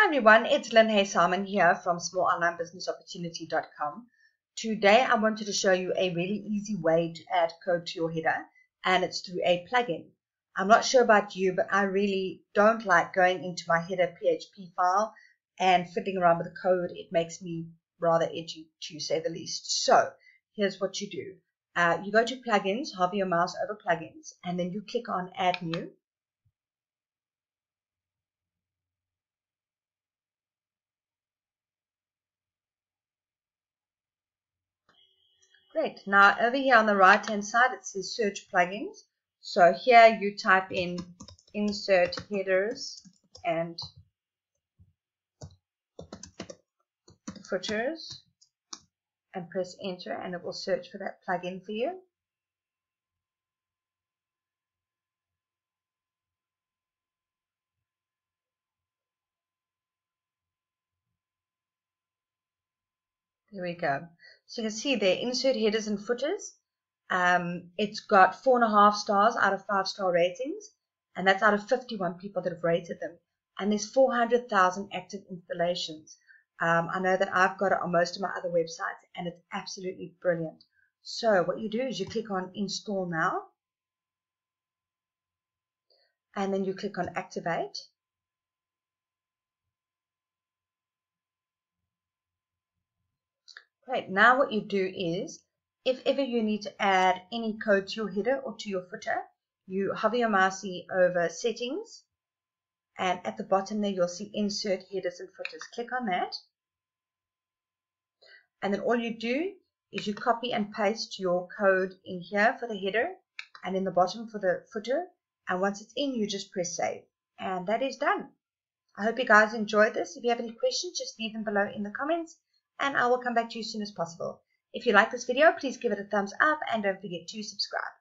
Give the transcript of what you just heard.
Hi everyone, it's Lynne Huysamen here from smallonlinebusinessopportunity.com. Today I wanted to show you a really easy way to add code to your header and it's through a plugin. I'm not sure about you, but I really don't like going into my header PHP file and fiddling around with the code. It makes me rather itchy to say the least. So here's what you do. Uh, you go to plugins, hover your mouse over plugins, and then you click on add new Great. Now over here on the right hand side it says search plugins. So here you type in insert headers and footers and press enter and it will search for that plugin for you. There we go. So you can see there, insert headers and footers. Um, it's got four and a half stars out of five star ratings, and that's out of 51 people that have rated them. And there's 400,000 active installations. Um, I know that I've got it on most of my other websites, and it's absolutely brilliant. So what you do is you click on install now, and then you click on activate. Great. Now what you do is, if ever you need to add any code to your header or to your footer, you hover your mouse over settings, and at the bottom there you'll see insert headers and footers. Click on that. And then all you do is you copy and paste your code in here for the header and in the bottom for the footer. And once it's in, you just press save. And that is done. I hope you guys enjoyed this. If you have any questions, just leave them below in the comments and I will come back to you as soon as possible. If you like this video, please give it a thumbs up and don't forget to subscribe.